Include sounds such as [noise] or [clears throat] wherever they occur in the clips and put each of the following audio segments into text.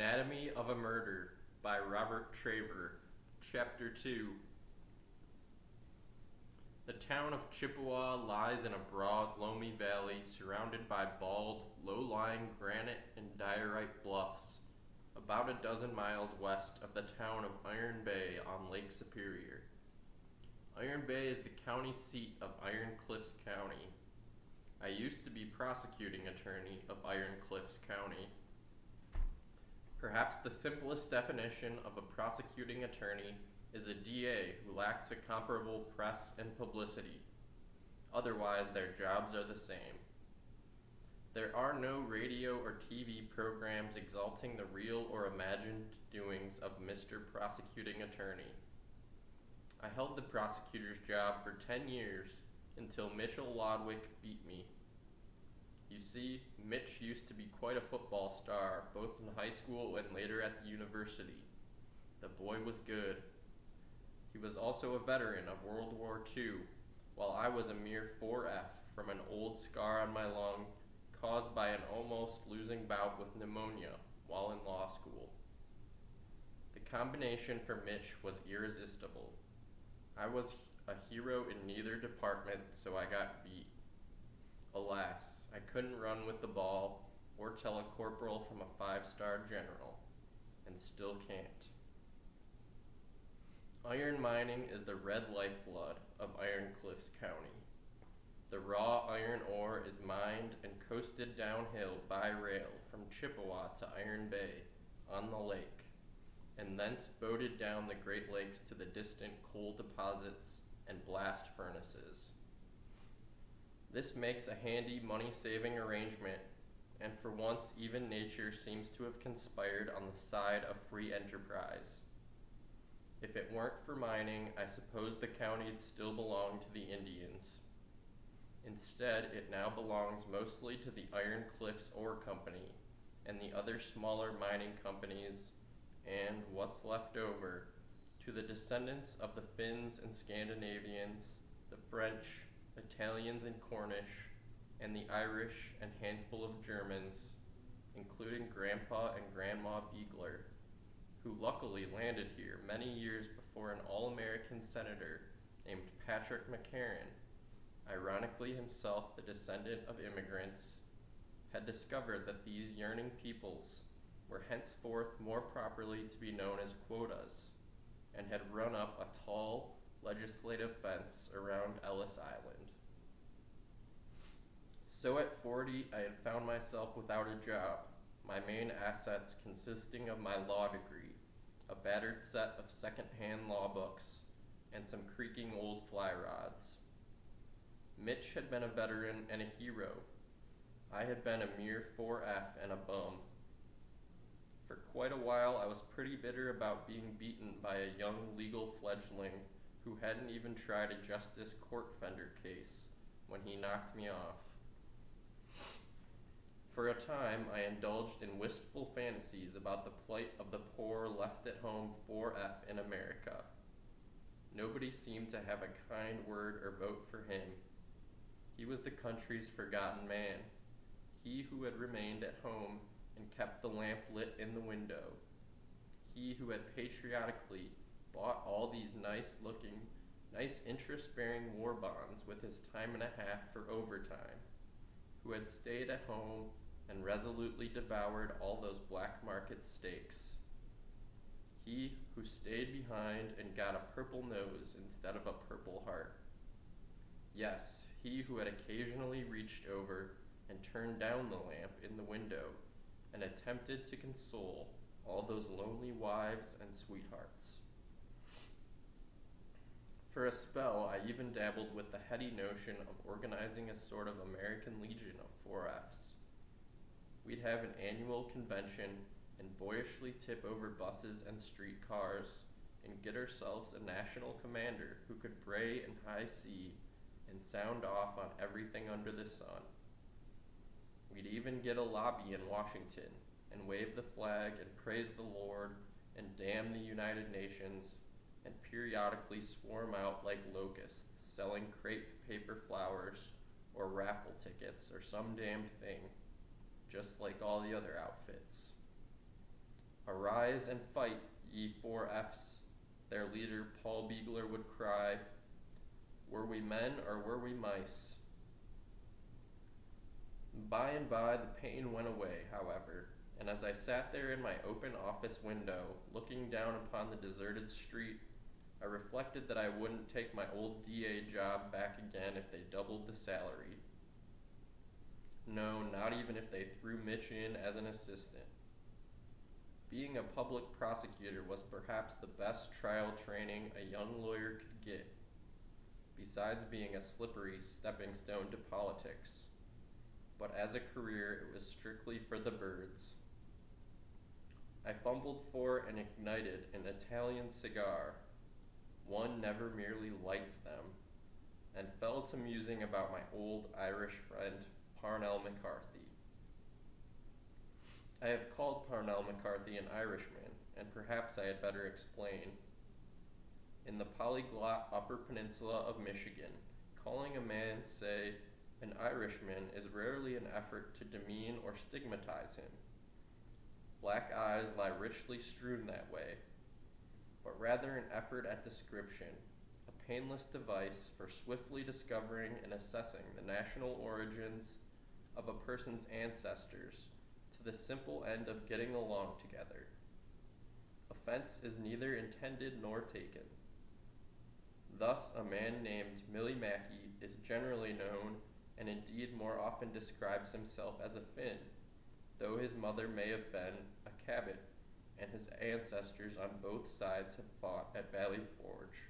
Anatomy of a Murder by Robert Traver, Chapter 2. The town of Chippewa lies in a broad, loamy valley surrounded by bald, low lying granite and diorite bluffs, about a dozen miles west of the town of Iron Bay on Lake Superior. Iron Bay is the county seat of Iron Cliffs County. I used to be prosecuting attorney of Iron Cliffs County. Perhaps the simplest definition of a prosecuting attorney is a DA who lacks a comparable press and publicity. Otherwise, their jobs are the same. There are no radio or TV programs exalting the real or imagined doings of Mr. Prosecuting Attorney. I held the prosecutor's job for 10 years until Mitchell Lodwick beat me. You see, Mitch used to be quite a football star, both in high school and later at the university. The boy was good. He was also a veteran of World War II, while I was a mere 4F from an old scar on my lung caused by an almost losing bout with pneumonia while in law school. The combination for Mitch was irresistible. I was a hero in neither department, so I got beat. Alas, I couldn't run with the ball or tell a corporal from a five star general, and still can't. Iron mining is the red lifeblood of Iron Cliffs County. The raw iron ore is mined and coasted downhill by rail from Chippewa to Iron Bay on the lake, and thence boated down the Great Lakes to the distant coal deposits and blast furnaces. This makes a handy money saving arrangement, and for once, even nature seems to have conspired on the side of free enterprise. If it weren't for mining, I suppose the county'd still belong to the Indians. Instead, it now belongs mostly to the Iron Cliffs Ore Company and the other smaller mining companies, and what's left over, to the descendants of the Finns and Scandinavians, the French, Italians and Cornish, and the Irish and handful of Germans, including Grandpa and Grandma Biegler, who luckily landed here many years before an all American senator named Patrick McCarran, ironically himself the descendant of immigrants, had discovered that these yearning peoples were henceforth more properly to be known as quotas, and had run up a tall legislative fence around Ellis Island. So at 40, I had found myself without a job, my main assets consisting of my law degree, a battered set of second-hand law books, and some creaking old fly rods. Mitch had been a veteran and a hero. I had been a mere 4F and a bum. For quite a while, I was pretty bitter about being beaten by a young legal fledgling who hadn't even tried a justice court fender case when he knocked me off. For a time, I indulged in wistful fantasies about the plight of the poor left at home 4F in America. Nobody seemed to have a kind word or vote for him. He was the country's forgotten man, he who had remained at home and kept the lamp lit in the window, he who had patriotically bought all these nice looking, nice interest bearing war bonds with his time and a half for overtime, who had stayed at home and resolutely devoured all those black market steaks. He who stayed behind and got a purple nose instead of a purple heart. Yes, he who had occasionally reached over and turned down the lamp in the window and attempted to console all those lonely wives and sweethearts. For a spell, I even dabbled with the heady notion of organizing a sort of American Legion of 4Fs. We'd have an annual convention and boyishly tip over buses and streetcars and get ourselves a national commander who could bray in high C and sound off on everything under the sun. We'd even get a lobby in Washington and wave the flag and praise the Lord and damn the United Nations and periodically swarm out like locusts selling crepe paper flowers or raffle tickets or some damned thing, just like all the other outfits. Arise and fight, ye four F's, their leader Paul Biegler would cry. Were we men or were we mice? By and by the pain went away, however, and as I sat there in my open office window, looking down upon the deserted street, I reflected that I wouldn't take my old DA job back again if they doubled the salary. No, not even if they threw Mitch in as an assistant. Being a public prosecutor was perhaps the best trial training a young lawyer could get, besides being a slippery stepping stone to politics. But as a career, it was strictly for the birds. I fumbled for and ignited an Italian cigar. One never merely lights them, and fell to musing about my old Irish friend, Parnell McCarthy. I have called Parnell McCarthy an Irishman, and perhaps I had better explain. In the polyglot Upper Peninsula of Michigan, calling a man, say, an Irishman is rarely an effort to demean or stigmatize him. Black eyes lie richly strewn that way, but rather an effort at description, a painless device for swiftly discovering and assessing the national origins of a person's ancestors to the simple end of getting along together. Offense is neither intended nor taken. Thus, a man named Millie Mackey is generally known and indeed more often describes himself as a Finn, though his mother may have been a Cabot, and his ancestors on both sides have fought at Valley Forge.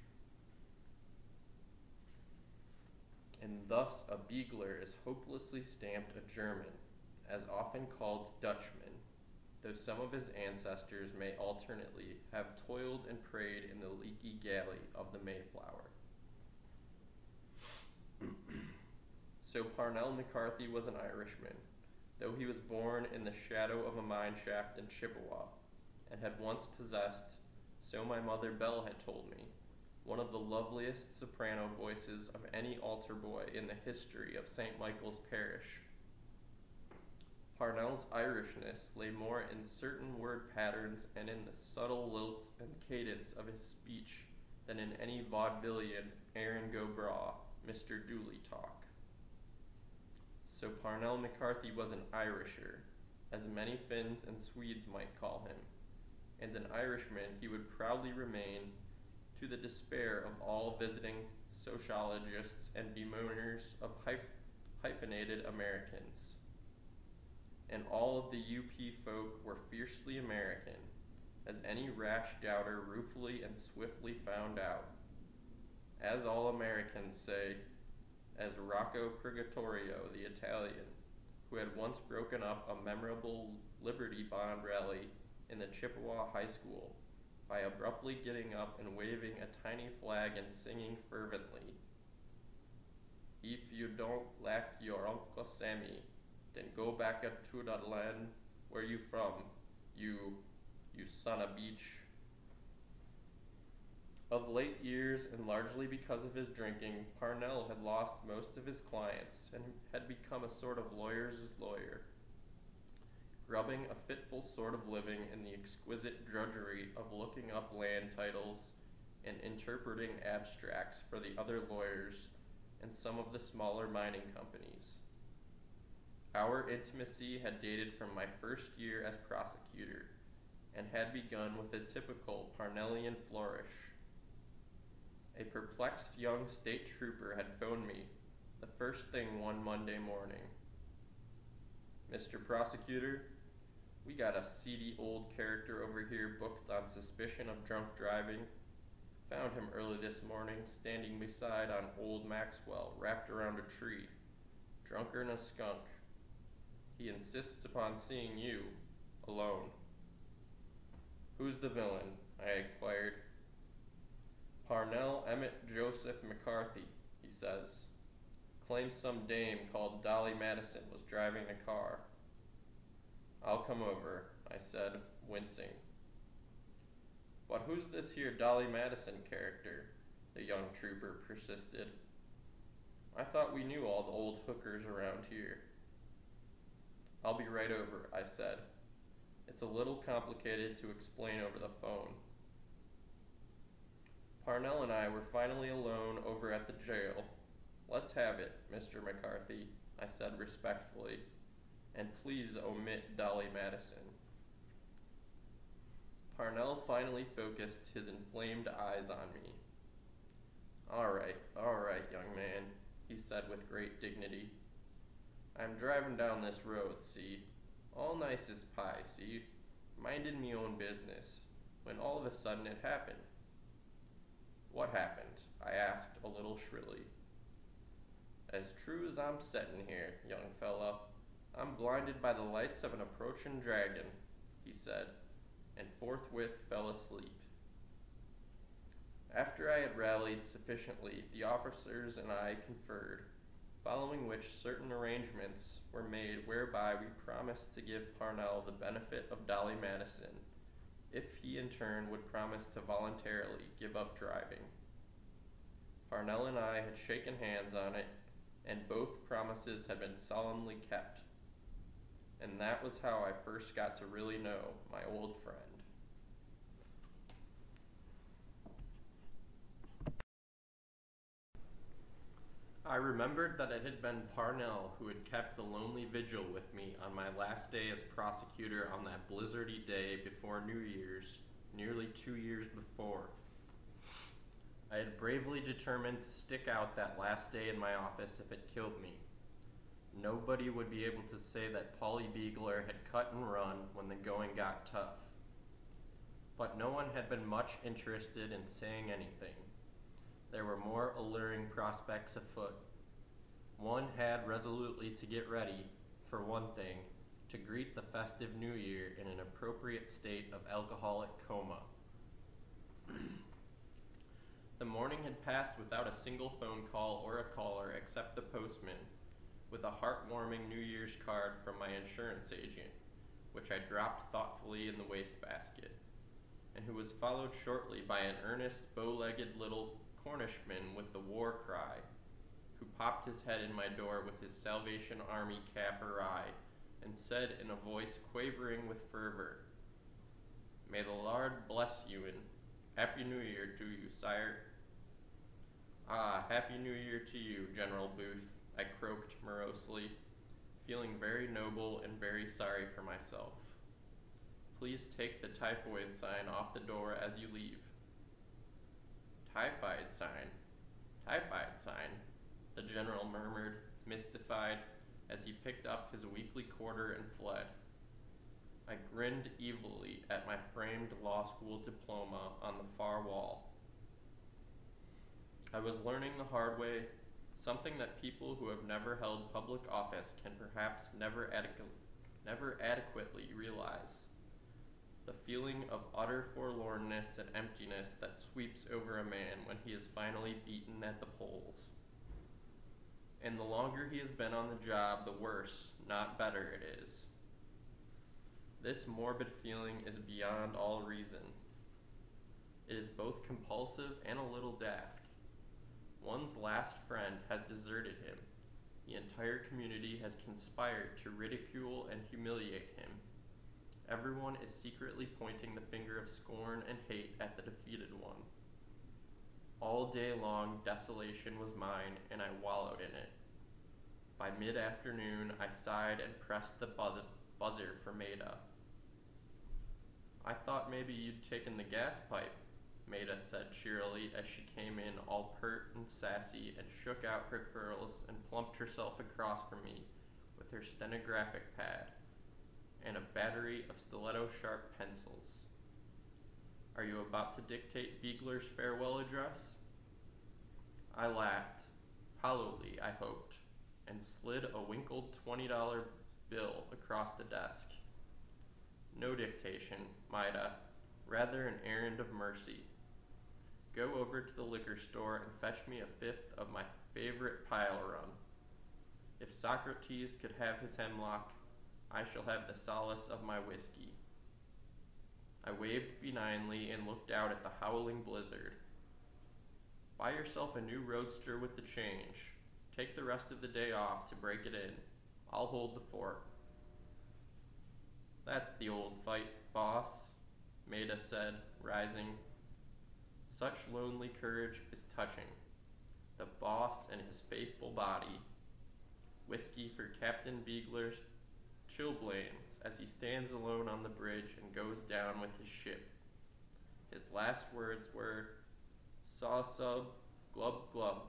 And thus a Biegler is hopelessly stamped a German, as often called Dutchman, though some of his ancestors may alternately have toiled and prayed in the leaky galley of the Mayflower. so Parnell McCarthy was an Irishman, though he was born in the shadow of a mine shaft in Chippewa, and had once possessed, so my mother Belle had told me, one of the loveliest soprano voices of any altar boy in the history of St. Michael's Parish. Parnell's Irishness lay more in certain word patterns and in the subtle lilt and cadence of his speech than in any vaudevillian Erin go bragh, Mr. Dooley talk. So Parnell McCarthy was an Irisher, as many Finns and Swedes might call him, and an Irishman he would proudly remain to the despair of all visiting sociologists and bemoaners of hyph- hyphenated Americans. And all of the UP folk were fiercely American, as any rash doubter ruefully and swiftly found out. As all Americans say, as Rocco Purgatorio, the Italian, who had once broken up a memorable Liberty Bond rally in the Chippewa High School by abruptly getting up and waving a tiny flag and singing fervently. If you don't like your Uncle Sammy, then go back to the land where you from, you, you son of beach. Of late years, and largely because of his drinking, Parnell had lost most of his clients and had become a sort of lawyer's lawyer grubbing a fitful sort of living in the exquisite drudgery of looking up land titles and interpreting abstracts for the other lawyers and some of the smaller mining companies. Our intimacy had dated from my first year as prosecutor and had begun with a typical Parnellian flourish. A perplexed young state trooper had phoned me the first thing one Monday morning. Mr. Prosecutor, we got a seedy old character over here booked on suspicion of drunk driving. Found him early this morning, standing beside on old Maxwell, wrapped around a tree, drunker than a skunk. He insists upon seeing you, alone. Who's the villain? I inquired. Parnell Emmett Joseph McCarthy, he says. Claims some dame called Dolly Madison was driving the car. I'll come over, I said, wincing. But who's this here Dolly Madison character? The young trooper persisted. I thought we knew all the old hookers around here. I'll be right over, I said. It's a little complicated to explain over the phone. Parnell and I were finally alone over at the jail. Let's have it, Mr. McCarthy, I said respectfully, and please omit Dolly Madison. Parnell finally focused his inflamed eyes on me. All right, all right, young man, he said with great dignity. I'm driving down this road, see? All nice as pie, see? Minding me own business, when all of a sudden it happened. What happened? I asked a little shrilly. As true as I'm settin' here, young fella, I'm blinded by the lights of an approaching dragon, he said, and forthwith fell asleep. After I had rallied sufficiently, the officers and I conferred, following which certain arrangements were made whereby we promised to give Parnell the benefit of Dolly Madison, if he in turn would promise to voluntarily give up driving. Parnell and I had shaken hands on it, and both promises had been solemnly kept. And that was how I first got to really know my old friend. I remembered that it had been Parnell who had kept the lonely vigil with me on my last day as prosecutor on that blizzardy day before New Year's, nearly two years before. I had bravely determined to stick out that last day in my office if it killed me. Nobody would be able to say that Polly Biegler had cut and run when the going got tough. But no one had been much interested in saying anything. There were more alluring prospects afoot. One had resolutely to get ready, for one thing, to greet the festive new year in an appropriate state of alcoholic coma. [clears throat] the morning had passed without a single phone call or a caller except the postman, with a heartwarming New Year's card from my insurance agent, which I dropped thoughtfully in the wastebasket, and who was followed shortly by an earnest, bow legged little Cornishman with the war cry, who popped his head in my door with his Salvation Army cap awry, and said in a voice quavering with fervor, May the Lord bless you and Happy New Year to you, sire. Ah, Happy New Year to you, General Booth, I croaked morosely, feeling very noble and very sorry for myself. Please take the typhoid sign off the door as you leave. Typhoid sign. Typhoid sign, the general murmured, mystified, as he picked up his weekly quarter and fled. I grinned evilly at my framed law school diploma on the far wall. I was learning the hard way something that people who have never held public office can perhaps never, never adequately realize the feeling of utter forlornness and emptiness that sweeps over a man when he is finally beaten at the polls. And the longer he has been on the job, the worse, not better, it is. This morbid feeling is beyond all reason. It is both compulsive and a little daft. One's last friend has deserted him. The entire community has conspired to ridicule and humiliate him Everyone is secretly pointing the finger of scorn and hate at the defeated one. All day long, desolation was mine, and I wallowed in it. By mid afternoon, I sighed and pressed the buzz- buzzer for Maida. I thought maybe you'd taken the gas pipe, Maida said cheerily as she came in all pert and sassy and shook out her curls and plumped herself across from me with her stenographic pad and a battery of stiletto sharp pencils. Are you about to dictate Biegler's farewell address? I laughed, hollowly, I hoped, and slid a winkled $20 bill across the desk. No dictation, Maida, rather an errand of mercy. Go over to the liquor store and fetch me a fifth of my favorite pile run. If Socrates could have his hemlock, I shall have the solace of my whiskey. I waved benignly and looked out at the howling blizzard. Buy yourself a new roadster with the change. Take the rest of the day off to break it in. I'll hold the fort. That's the old fight, boss, Maida said, rising. Such lonely courage is touching. The boss and his faithful body. Whiskey for Captain Biegler's chilblains as he stands alone on the bridge and goes down with his ship. His last words were, Saw sub, glub glub.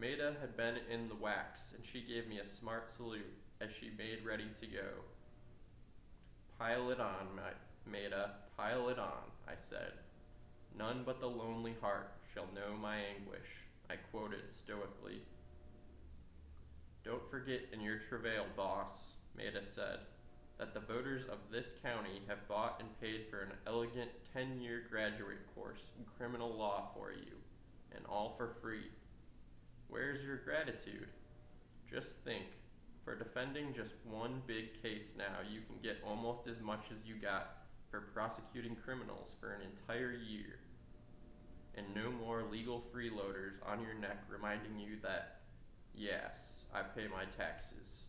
Maida had been in the WACs, and she gave me a smart salute as she made ready to go. Pile it on, Ma- Maida, pile it on, I said. None but the lonely heart shall know my anguish, I quoted stoically. Don't forget in your travail, boss, Maida said, that the voters of this county have bought and paid for an elegant 10 year graduate course in criminal law for you, and all for free. Where's your gratitude? Just think, for defending just one big case now, you can get almost as much as you got for prosecuting criminals for an entire year. And no more legal freeloaders on your neck reminding you that, yes, I pay my taxes.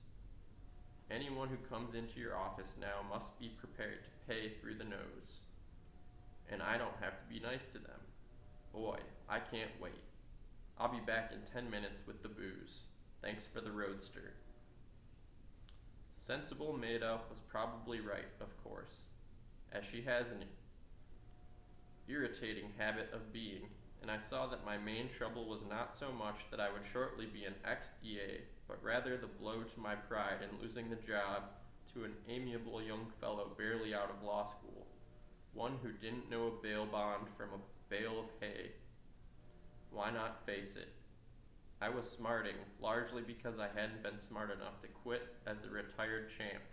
Anyone who comes into your office now must be prepared to pay through the nose. And I don't have to be nice to them. Boy, I can't wait. I'll be back in 10 minutes with the booze. Thanks for the roadster. Sensible Maida was probably right, of course, as she has an irritating habit of being, and I saw that my main trouble was not so much that I would shortly be an ex-DA, but rather the blow to my pride in losing the job to an amiable young fellow barely out of law school, one who didn't know a bail bond from a bale of hay. Why not face it? I was smarting, largely because I hadn't been smart enough to quit as the retired champ,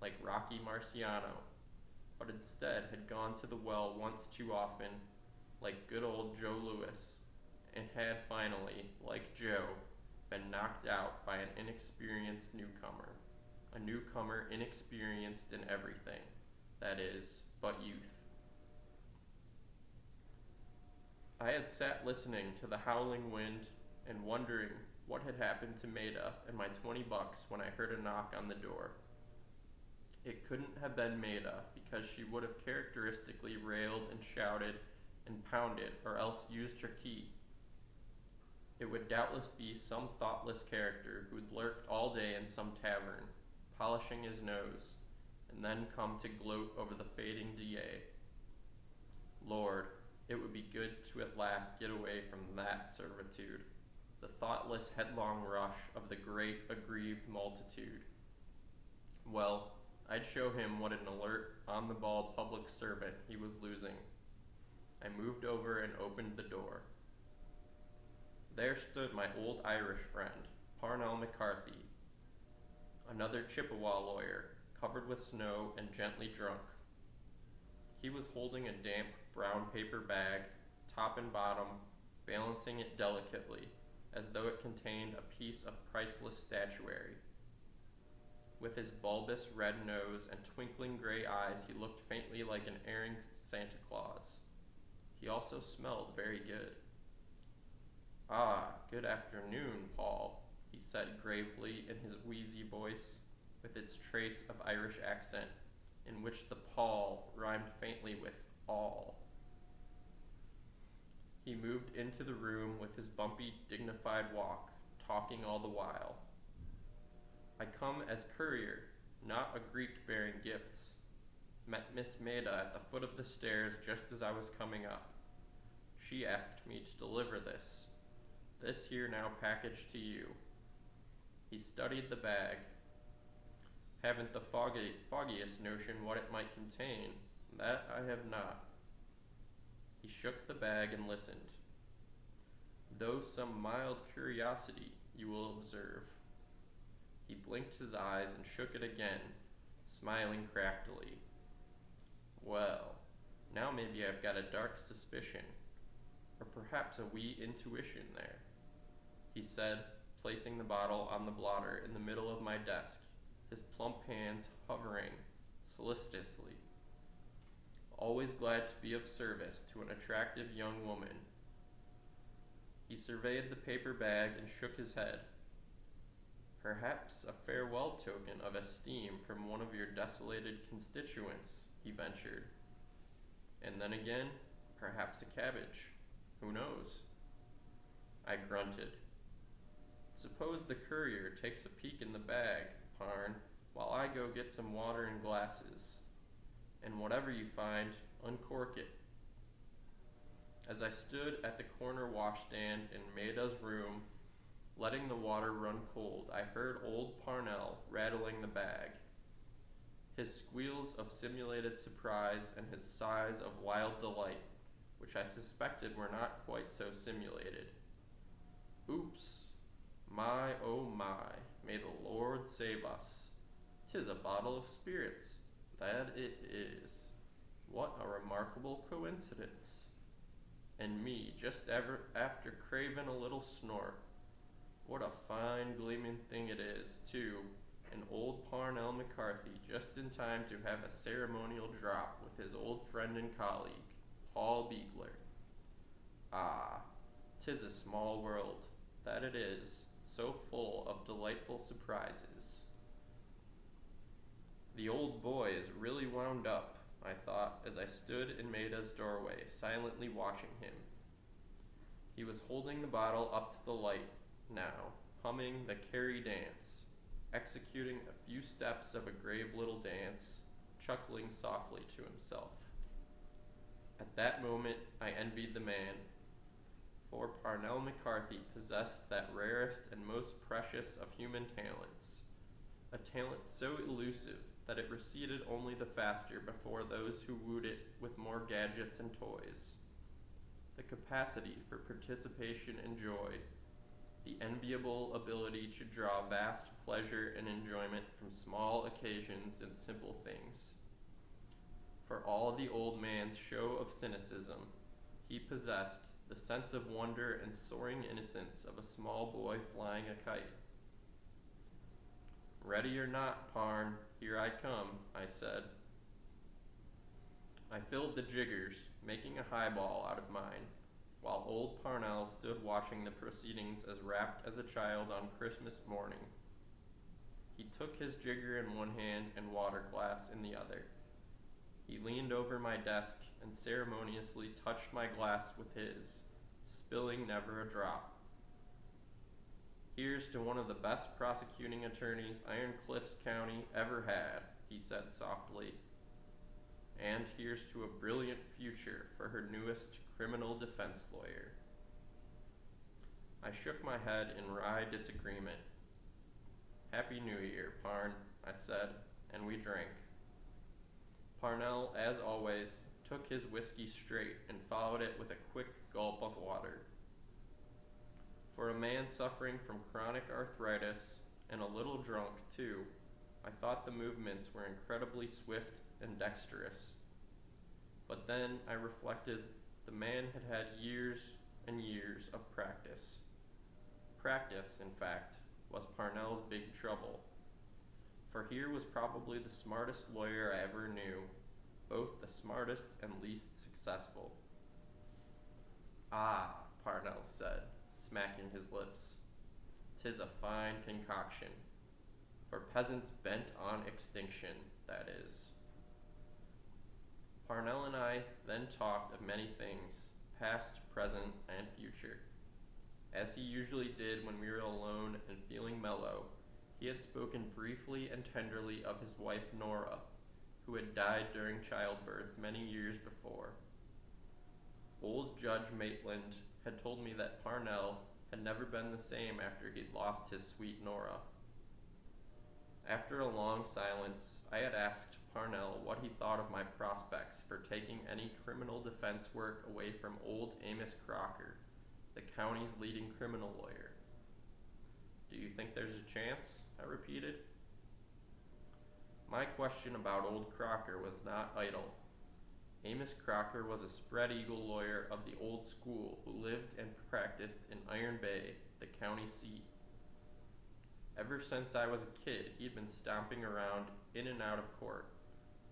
like Rocky Marciano, but instead had gone to the well once too often, like good old Joe Louis, and had finally, like Joe, been knocked out by an inexperienced newcomer. A newcomer inexperienced in everything, that is, but youth. I had sat listening to the howling wind and wondering what had happened to Maida and my 20 bucks when I heard a knock on the door. It couldn't have been Maida because she would have characteristically railed and shouted and pounded or else used her key. It would doubtless be some thoughtless character who'd lurked all day in some tavern, polishing his nose, and then come to gloat over the fading DA. Lord, it would be good to at last get away from that servitude the thoughtless headlong rush of the great aggrieved multitude. Well, I'd show him what an alert, on the ball public servant he was losing. I moved over and opened the door. There stood my old Irish friend, Parnell McCarthy, another Chippewa lawyer, covered with snow and gently drunk. He was holding a damp brown paper bag, top and bottom, balancing it delicately as though it contained a piece of priceless statuary. With his bulbous red nose and twinkling gray eyes, he looked faintly like an erring Santa Claus. He also smelled very good. Ah, good afternoon, Paul, he said gravely in his wheezy voice, with its trace of Irish accent, in which the Paul rhymed faintly with all. He moved into the room with his bumpy, dignified walk, talking all the while. I come as courier, not a Greek bearing gifts. Met Miss Maida at the foot of the stairs just as I was coming up. She asked me to deliver this. This here now packaged to you. He studied the bag. Haven't the foggy, foggiest notion what it might contain. That I have not. He shook the bag and listened. Though some mild curiosity, you will observe. He blinked his eyes and shook it again, smiling craftily. Well, now maybe I've got a dark suspicion, or perhaps a wee intuition there, he said, placing the bottle on the blotter in the middle of my desk, his plump hands hovering solicitously always glad to be of service to an attractive young woman. He surveyed the paper bag and shook his head. Perhaps a farewell token of esteem from one of your desolated constituents, he ventured. And then again, perhaps a cabbage. Who knows? I grunted. Suppose the courier takes a peek in the bag, Parn, while I go get some water and glasses. And whatever you find, uncork it. As I stood at the corner washstand in Maida's room, letting the water run cold, I heard old Parnell rattling the bag. His squeals of simulated surprise and his sighs of wild delight, which I suspected were not quite so simulated. Oops! My, oh my, may the Lord save us. Tis a bottle of spirits, that it is. What a remarkable coincidence. And me just ever after craving a little snort. What a fine gleaming thing it is, too, An old Parnell McCarthy just in time to have a ceremonial drop with his old friend and colleague, Paul Biegler. Ah, tis a small world, that it is, so full of delightful surprises. The old boy is really wound up, I thought as I stood in Maida's doorway, silently watching him. He was holding the bottle up to the light now, humming the Kerry dance, executing a few steps of a grave little dance, chuckling softly to himself. At that moment, I envied the man, for Parnell McCarthy possessed that rarest and most precious of human talents, a talent so elusive that it receded only the faster before those who wooed it with more gadgets and toys. The capacity for participation and joy, the enviable ability to draw vast pleasure and enjoyment from small occasions and simple things. For all the old man's show of cynicism, he possessed the sense of wonder and soaring innocence of a small boy flying a kite. Ready or not, Parn, here I come, I said. I filled the jiggers, making a highball out of mine, while old Parnell stood watching the proceedings as rapt as a child on Christmas morning. He took his jigger in one hand and water glass in the other. He leaned over my desk and ceremoniously touched my glass with his, spilling never a drop. Here's to one of the best prosecuting attorneys Iron Cliffs County ever had, he said softly. And here's to a brilliant future for her newest criminal defense lawyer. I shook my head in wry disagreement. Happy New Year, Parn, I said, and we drank. Parnell, as always, took his whiskey straight and followed it with a quick gulp of water. For a man suffering from chronic arthritis and a little drunk, too, I thought the movements were incredibly swift and dexterous. But then I reflected the man had had years and years of practice. Practice, in fact, was Parnell's big trouble. For here was probably the smartest lawyer I ever knew, both the smartest and least successful. Ah, Parnell said, smacking his lips. Tis a fine concoction. For peasants bent on extinction, that is. Parnell and I then talked of many things, past, present, and future. As he usually did when we were alone and feeling mellow, he had spoken briefly and tenderly of his wife Nora, who had died during childbirth many years before. Old Judge Maitland had told me that Parnell had never been the same after he'd lost his sweet Nora. After a long silence, I had asked Parnell what he thought of my prospects for taking any criminal defense work away from old Amos Crocker, the county's leading criminal lawyer. Do you think there's a chance? I repeated. My question about old Crocker was not idle. Amos Crocker was a spread eagle lawyer of the old school who lived and practiced in Iron Bay, the county seat. Ever since I was a kid, he'd been stomping around in and out of court,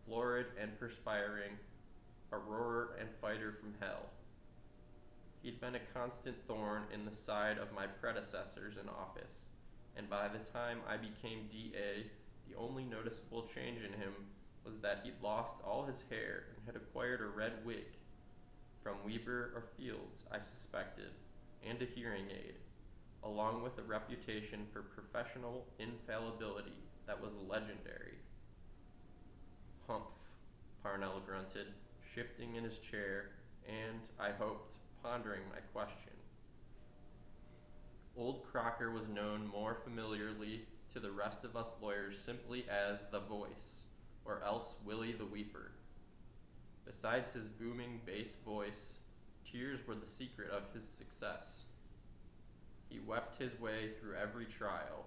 florid and perspiring, a roarer and fighter from hell. He'd been a constant thorn in the side of my predecessors in office, and by the time I became DA, the only noticeable change in him was that he'd lost all his hair and had acquired a red wig. From Weber or Fields, I suspected, and a hearing aid, along with a reputation for professional infallibility that was legendary. Humph, Parnell grunted, shifting in his chair, and, I hoped, pondering my question. Old Crocker was known more familiarly to the rest of us lawyers simply as the voice, or else Willie the Weeper. Besides his booming bass voice, tears were the secret of his success. He wept his way through every trial,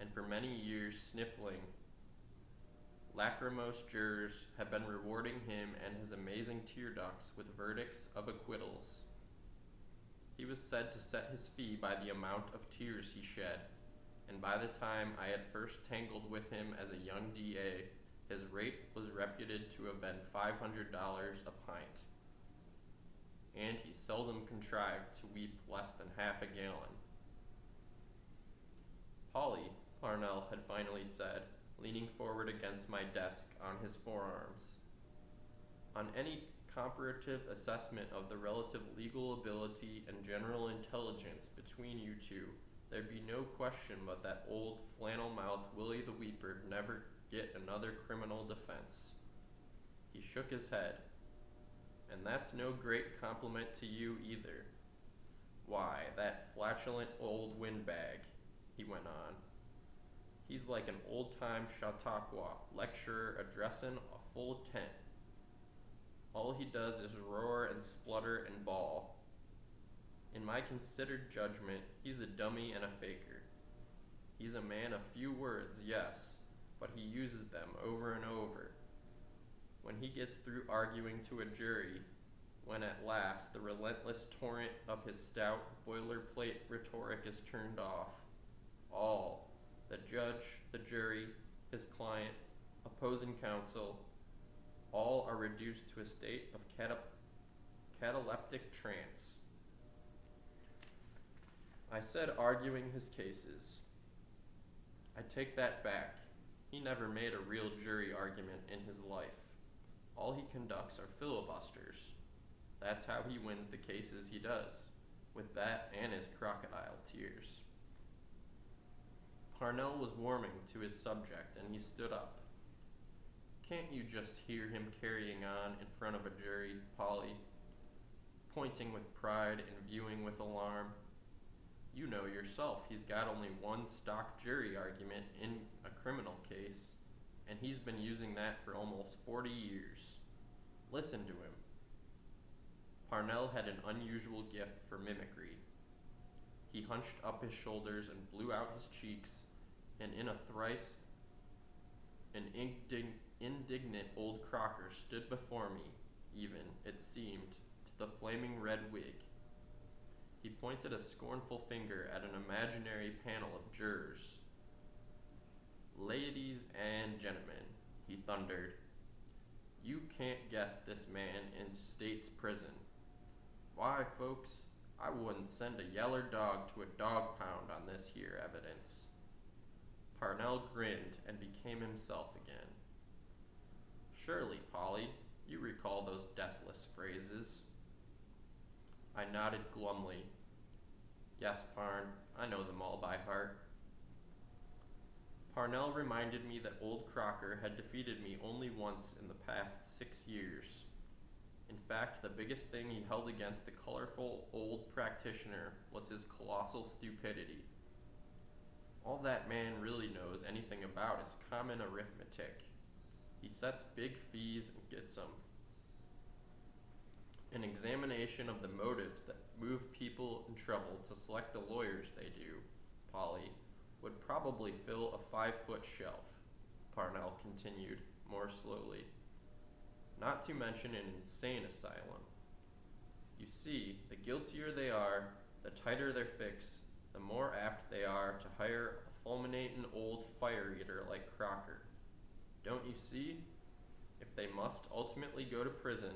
and for many years sniffling. Lachrymose jurors have been rewarding him and his amazing tear ducts with verdicts of acquittals. He was said to set his fee by the amount of tears he shed, and by the time I had first tangled with him as a young DA, his rate was reputed to have been $500 a pint. And he seldom contrived to weep less than half a gallon. Polly, Parnell had finally said, leaning forward against my desk on his forearms. On any comparative assessment of the relative legal ability and general intelligence between you two, there'd be no question but that old flannel mouthed Willie the Weeper'd never get another criminal defense. He shook his head. And that's no great compliment to you either. Why, that flatulent old windbag, he went on. He's like an old time Chautauqua lecturer addressing a full tent. All he does is roar and splutter and bawl. In my considered judgment, he's a dummy and a faker. He's a man of few words, yes, but he uses them over and over. When he gets through arguing to a jury, when at last the relentless torrent of his stout boilerplate rhetoric is turned off, all the judge, the jury, his client, opposing counsel, all are reduced to a state of cata- cataleptic trance. I said arguing his cases. I take that back. He never made a real jury argument in his life. All he conducts are filibusters. That's how he wins the cases he does, with that and his crocodile tears. Parnell was warming to his subject, and he stood up. Can't you just hear him carrying on in front of a jury, Polly? Pointing with pride and viewing with alarm. You know yourself he's got only one stock jury argument in a criminal case, and he's been using that for almost 40 years. Listen to him. Parnell had an unusual gift for mimicry. He hunched up his shoulders and blew out his cheeks, and in a thrice an indig- indignant old Crocker stood before me, even, it seemed, to the flaming red wig. He pointed a scornful finger at an imaginary panel of jurors. Ladies and gentlemen, he thundered, you can't guess this man in state's prison. Why, folks, I wouldn't send a yeller dog to a dog pound on this here evidence. Parnell grinned and became himself again. Surely, Polly, you recall those deathless phrases. I nodded glumly. Yes, Parn, I know them all by heart. Parnell reminded me that old Crocker had defeated me only once in the past six years. In fact, the biggest thing he held against the colorful old practitioner was his colossal stupidity. All that man really knows anything about is common arithmetic. He sets big fees and gets them. An examination of the motives that move people in trouble to select the lawyers they do, Polly, would probably fill a five foot shelf, Parnell continued, more slowly. Not to mention an insane asylum. You see, the guiltier they are, the tighter their fix, the more apt they are to hire a fulminating old fire eater like Crocker. Don't you see? If they must ultimately go to prison,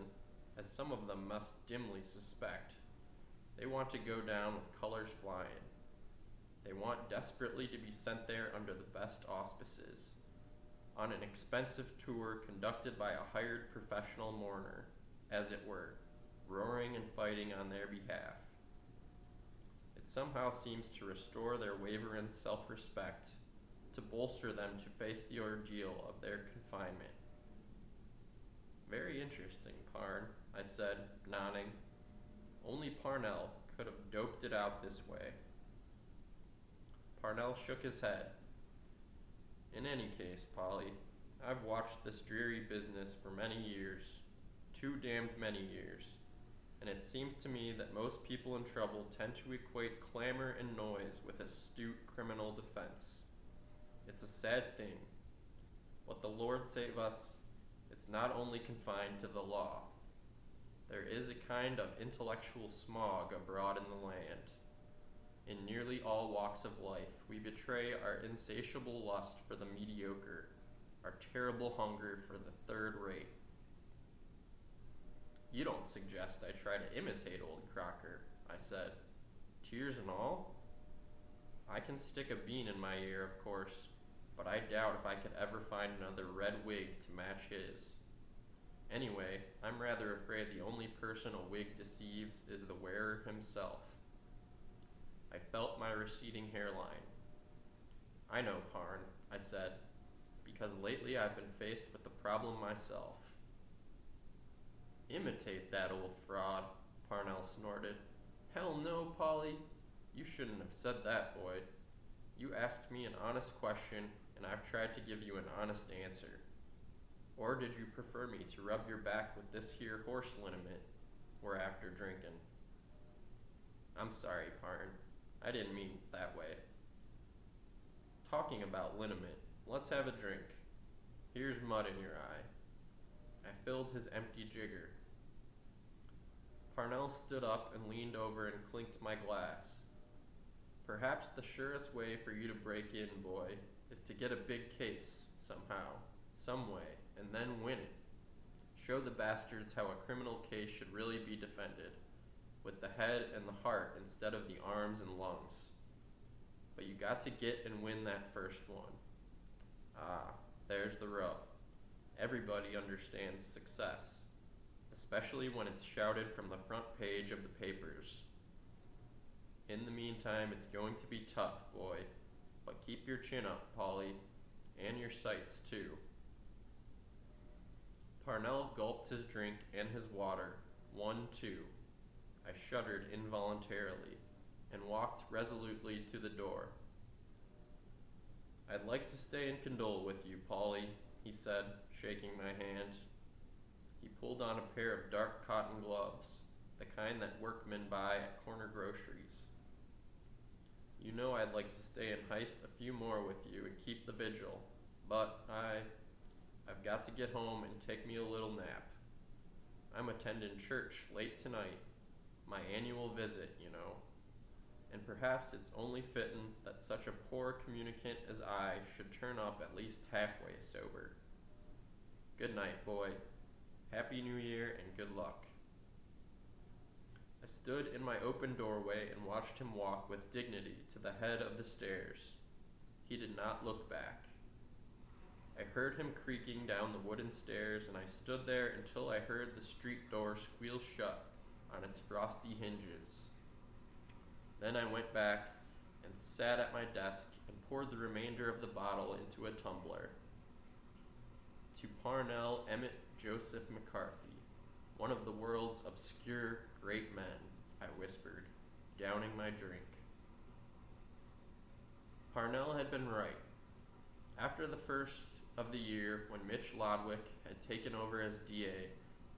as some of them must dimly suspect, they want to go down with colors flying. They want desperately to be sent there under the best auspices, on an expensive tour conducted by a hired professional mourner, as it were, roaring and fighting on their behalf. It somehow seems to restore their wavering self respect, to bolster them to face the ordeal of their confinement. Very interesting, Parn, I said, nodding. Only Parnell could have doped it out this way. Parnell shook his head. In any case, Polly, I've watched this dreary business for many years, too damned many years, and it seems to me that most people in trouble tend to equate clamor and noise with astute criminal defense. It's a sad thing. What the Lord save us, it's not only confined to the law. There is a kind of intellectual smog abroad in the land. In nearly all walks of life, we betray our insatiable lust for the mediocre, our terrible hunger for the third rate. You don't suggest I try to imitate old Crocker, I said. Tears and all? I can stick a bean in my ear, of course, but I doubt if I could ever find another red wig to match his. Anyway, I'm rather afraid the only person a wig deceives is the wearer himself. I felt my receding hairline. I know, Parn, I said, because lately I've been faced with the problem myself. Imitate that old fraud, Parnell snorted. Hell no, Polly. You shouldn't have said that, boy. You asked me an honest question, and I've tried to give you an honest answer. Or did you prefer me to rub your back with this here horse liniment we're after drinking? I'm sorry, Parn. I didn't mean it that way. Talking about liniment, let's have a drink. Here's mud in your eye. I filled his empty jigger. Parnell stood up and leaned over and clinked my glass. Perhaps the surest way for you to break in, boy, is to get a big case, somehow, some way, and then win it. Show the bastards how a criminal case should really be defended, with the head and the heart instead of the arms and lungs. But you got to get and win that first one. Ah, there's the rub. Everybody understands success, especially when it's shouted from the front page of the papers. In the meantime, it's going to be tough, boy, but keep your chin up, Polly, and your sights, too. Parnell gulped his drink and his water, one, two. I shuddered involuntarily and walked resolutely to the door. I'd like to stay and condole with you, Polly, he said, shaking my hand. He pulled on a pair of dark cotton gloves, the kind that workmen buy at corner groceries. You know I'd like to stay and heist a few more with you and keep the vigil, but I I've got to get home and take me a little nap. I'm attending church late tonight, my annual visit, you know. And perhaps it's only fitting that such a poor communicant as I should turn up at least halfway sober. Good night, boy. Happy New Year and good luck. I stood in my open doorway and watched him walk with dignity to the head of the stairs. He did not look back. I heard him creaking down the wooden stairs, and I stood there until I heard the street door squeal shut on its frosty hinges. Then I went back and sat at my desk and poured the remainder of the bottle into a tumbler. To Parnell Emmett Joseph McCarthy, one of the world's obscure great men, I whispered, downing my drink. Parnell had been right. After the first of the year when Mitch Lodwick had taken over as DA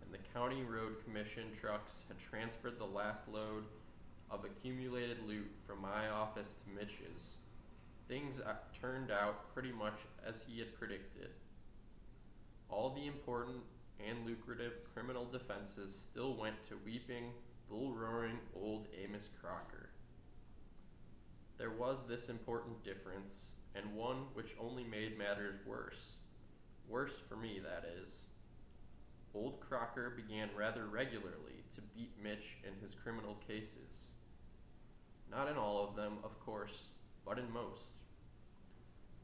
and the County Road Commission trucks had transferred the last load of accumulated loot from my office to Mitch's, things uh, turned out pretty much as he had predicted. All the important and lucrative criminal defenses still went to weeping, bull roaring old Amos Crocker. There was this important difference and one which only made matters worse. Worse for me, that is. Old Crocker began rather regularly to beat Mitch in his criminal cases. Not in all of them, of course, but in most.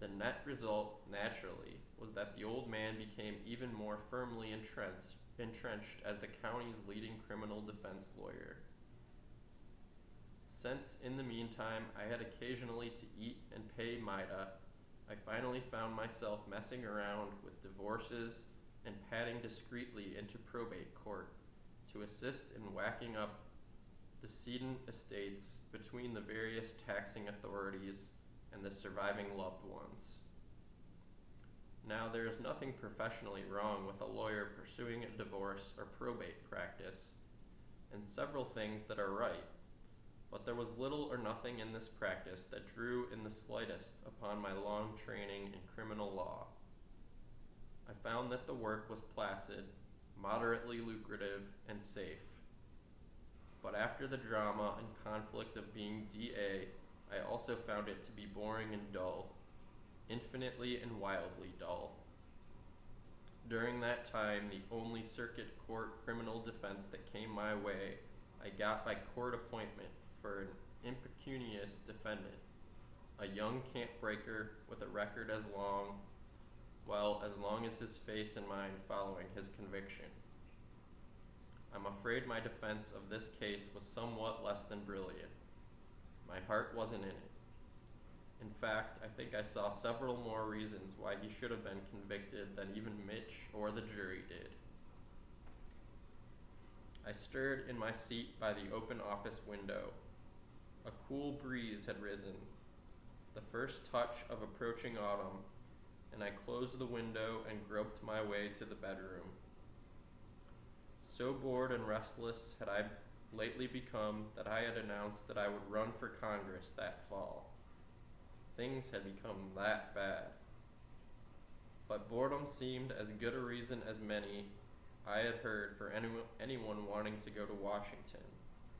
The net result, naturally, was that the old man became even more firmly entrenched, entrenched as the county's leading criminal defense lawyer. Since, in the meantime, I had occasionally to eat and pay Maida, I finally found myself messing around with divorces and padding discreetly into probate court to assist in whacking up decedent estates between the various taxing authorities and the surviving loved ones. Now, there is nothing professionally wrong with a lawyer pursuing a divorce or probate practice, and several things that are right, but there was little or nothing in this practice that drew in the slightest upon my long training in criminal law. I found that the work was placid, moderately lucrative, and safe. But after the drama and conflict of being DA, I also found it to be boring and dull, infinitely and wildly dull. During that time, the only circuit court criminal defense that came my way, I got by court appointment for an impecunious defendant, a young camp breaker with a record as long, well, as long as his face and mind following his conviction. I'm afraid my defense of this case was somewhat less than brilliant. My heart wasn't in it. In fact, I think I saw several more reasons why he should have been convicted than even Mitch or the jury did. I stirred in my seat by the open office window. A cool breeze had risen, the first touch of approaching autumn, and I closed the window and groped my way to the bedroom. So bored and restless had I lately become that I had announced that I would run for Congress that fall. Things had become that bad. But boredom seemed as good a reason as many I had heard for any, anyone wanting to go to Washington,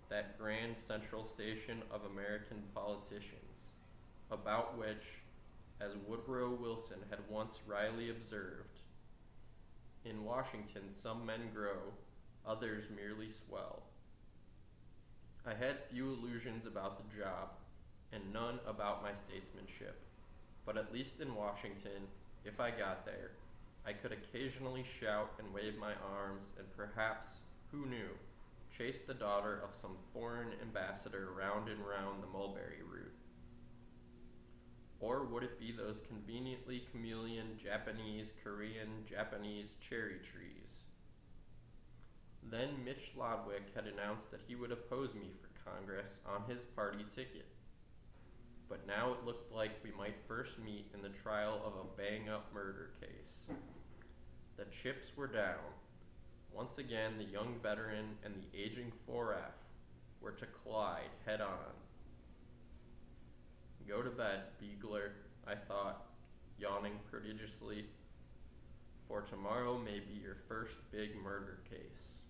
that grand central station of American politicians, about which, as Woodrow Wilson had once wryly observed, in Washington some men grow, others merely swell. I had few illusions about the job, and none about my statesmanship, but at least in Washington, if I got there, I could occasionally shout and wave my arms, and perhaps, who knew, chase the daughter of some foreign ambassador round and round the mulberry route. Or would it be those conveniently chameleon Japanese, Korean, Japanese cherry trees? Then Mitch Lodwick had announced that he would oppose me for Congress on his party ticket. But now it looked like we might first meet in the trial of a bang up murder case. The chips were down. Once again, the young veteran and the aging 4F were to collide head on. Go to bed, Biegler, I thought, yawning prodigiously, for tomorrow may be your first big murder case.